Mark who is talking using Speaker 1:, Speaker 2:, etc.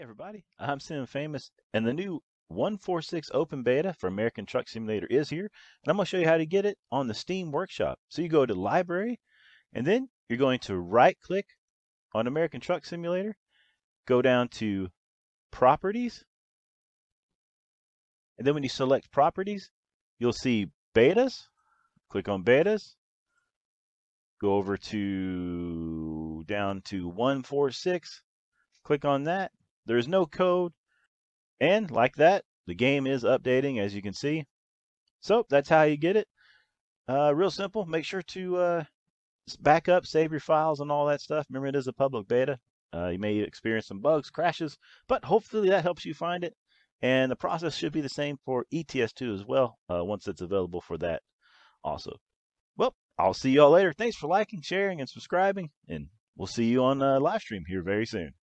Speaker 1: Everybody, I'm Sim Famous, and the new 146 open beta for American Truck Simulator is here, and I'm going to show you how to get it on the Steam Workshop. So you go to Library, and then you're going to right-click on American Truck Simulator, go down to Properties, and then when you select Properties, you'll see Betas. Click on Betas, go over to down to 146, click on that there's no code. And like that, the game is updating as you can see. So that's how you get it. Uh, real simple. Make sure to uh, back up, save your files and all that stuff. Remember, it is a public beta. Uh, you may experience some bugs, crashes, but hopefully that helps you find it. And the process should be the same for ETS2 as well, uh, once it's available for that also. Well, I'll see you all later. Thanks for liking, sharing, and subscribing, and we'll see you on uh, live stream here very soon.